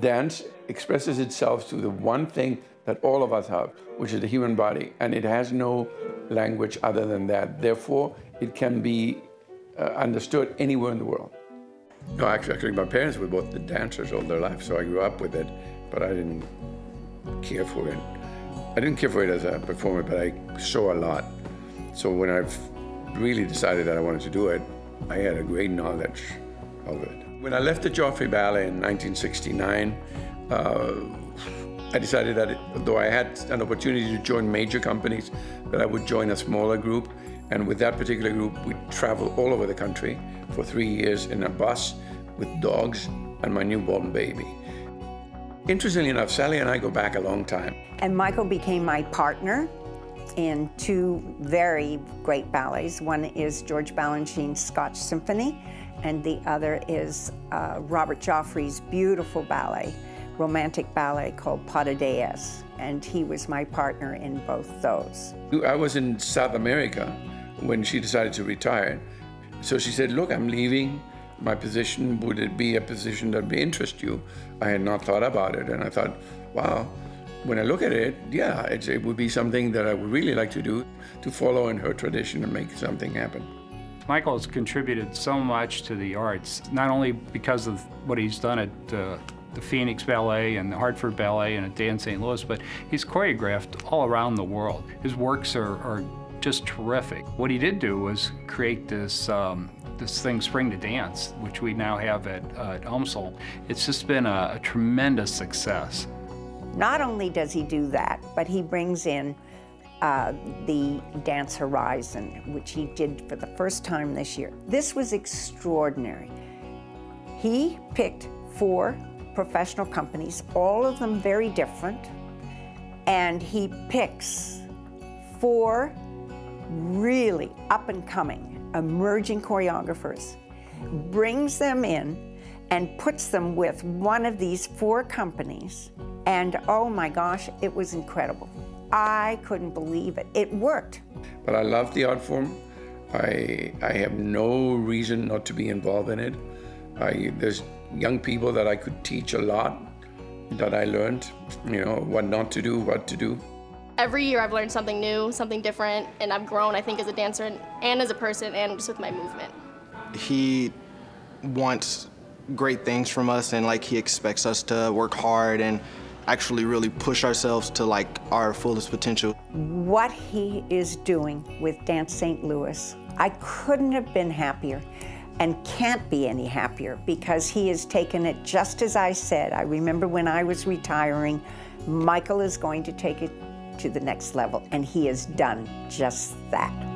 dance expresses itself through the one thing that all of us have, which is the human body, and it has no language other than that. Therefore, it can be uh, understood anywhere in the world. No, actually, actually, my parents were both the dancers all their life, so I grew up with it, but I didn't care for it. I didn't care for it as a performer, but I saw a lot. So when I've really decided that I wanted to do it, I had a great knowledge of it. When I left the Joffrey Ballet in 1969, uh, I decided that it, though I had an opportunity to join major companies, that I would join a smaller group. And with that particular group, we traveled all over the country for three years in a bus with dogs and my newborn baby. Interestingly enough, Sally and I go back a long time. And Michael became my partner in two very great ballets. One is George Balanchine's Scotch Symphony, and the other is uh, Robert Joffrey's beautiful ballet, romantic ballet called Pas de Déesse. And he was my partner in both those. I was in South America when she decided to retire. So she said, Look, I'm leaving my position, would it be a position that would interest you? I had not thought about it, and I thought, wow, when I look at it, yeah, it would be something that I would really like to do, to follow in her tradition and make something happen. Michael has contributed so much to the arts, not only because of what he's done at uh, the Phoenix Ballet and the Hartford Ballet and at Dance St. Louis, but he's choreographed all around the world. His works are, are just terrific. What he did do was create this um, this thing, Spring to Dance, which we now have at, uh, at. It's just been a, a tremendous success. Not only does he do that, but he brings in uh, the Dance Horizon, which he did for the first time this year. This was extraordinary. He picked four professional companies, all of them very different, and he picks four really up and coming emerging choreographers, brings them in and puts them with one of these four companies. And oh my gosh, it was incredible. I couldn't believe it. It worked. But I love the art form. I, I have no reason not to be involved in it. I, there's young people that I could teach a lot that I learned, you know, what not to do, what to do. Every year I've learned something new, something different, and I've grown, I think, as a dancer and as a person and just with my movement. He wants great things from us and like he expects us to work hard and actually really push ourselves to like our fullest potential. What he is doing with Dance St. Louis, I couldn't have been happier and can't be any happier because he has taken it just as I said. I remember when I was retiring, Michael is going to take it to the next level, and he has done just that.